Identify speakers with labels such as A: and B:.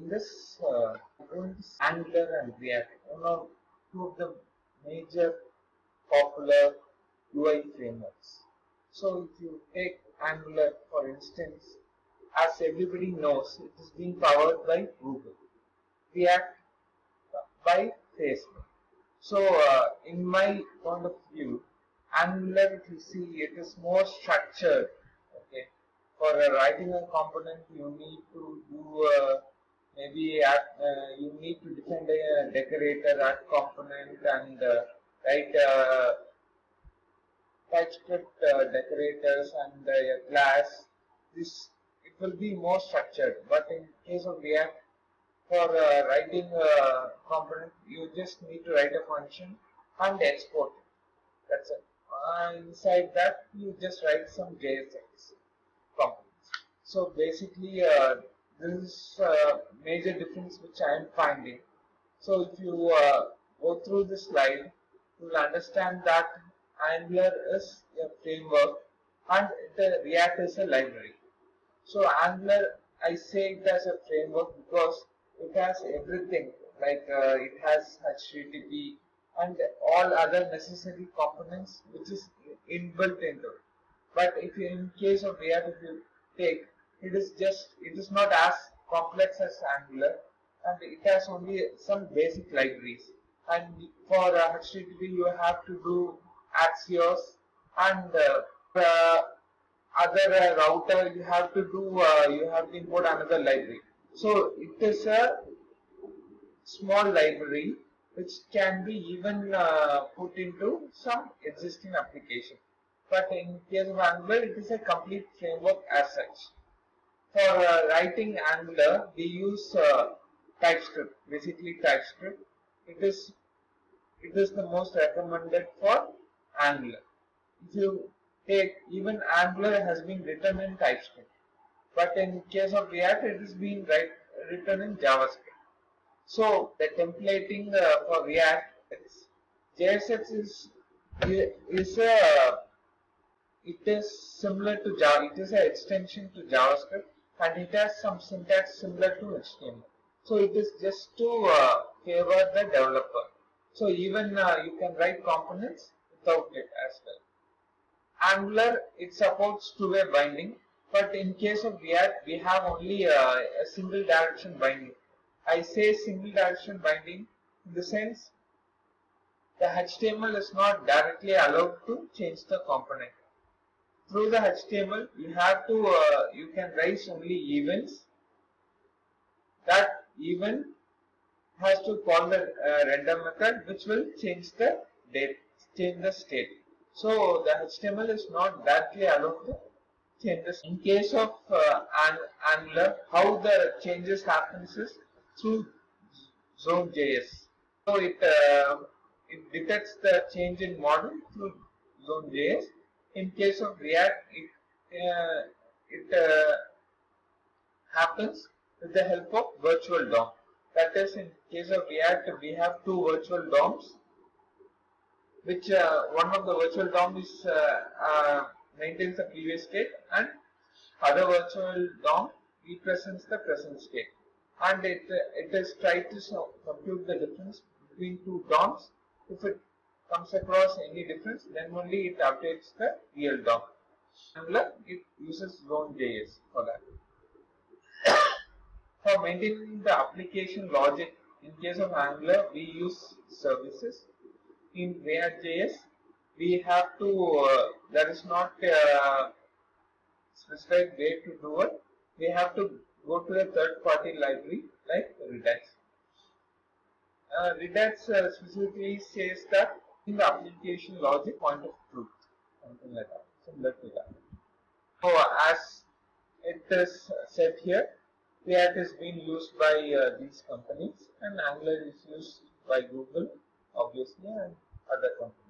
A: in this uh, Angular and React, one of two of the major popular UI frameworks. So if you take Angular for instance, as everybody knows, it is being powered by Google. React by Facebook. So uh, in my point of view, Angular, if you see, it is more structured. Okay, for uh, writing a component, you need to do uh, maybe uh, you need to define a decorator add component and uh, write uh, TypeScript decorators and a class. This it will be more structured, but in case of React, for uh, writing a component, you just need to write a function and export it. That's it. Inside that, you just write some JSX components. So basically, uh, this is a major difference which I am finding. So if you uh, go through the slide, you will understand that Angular is a framework and the React is a library. So Angular, I say it as a framework because it has everything like uh, it has HTTP and all other necessary components which is inbuilt into it. But if you, in case of React, if you take, it is just, it is not as complex as Angular and it has only some basic libraries. And for uh, HTTP, you have to do Axios and uh, other uh, router you have to do uh, you have to import another library. So it is a small library which can be even uh, put into some existing application. But in case of angular it is a complete framework as such for uh, writing angular we use uh, typescript basically typescript it is it is the most recommended for angular if you take even Angular has been written in TypeScript. But in case of React, it is being write, written in JavaScript. So the templating uh, for React is JSX is is a it is similar to Java. It is an extension to JavaScript and it has some syntax similar to HTML. So it is just to uh, favor the developer. So even uh, you can write components without it as well. Angular it supports two-way binding but in case of React we have only uh, a single direction binding. I say single direction binding in the sense the HTML is not directly allowed to change the component. Through the HTML you have to uh, you can raise only events that event has to call the uh, render method which will change the date change the state. So the HTML is not directly allowed to changes. In case of uh, Angular, how the changes happens is through Zone.js. So it uh, it detects the change in model through Zone.js. In case of React, it uh, it uh, happens with the help of virtual DOM. That is, in case of React, we have two virtual DOMs which uh, one of the virtual DOM is uh, uh, maintains the previous state and other virtual DOM represents the present state and it it is tried to compute the difference between two DOMs if it comes across any difference then only it updates the real DOM Angular it uses zone.js for that for maintaining the application logic in case of Angular we use services in React.js, we have to, uh, there is not a specific way to do it. We have to go to a third party library like Redux. Uh, Redux uh, specifically says that in the application logic point of truth, something like that, similar to that. So as it is said here, React is being used by uh, these companies and Angular is used by Google obviously and other companies.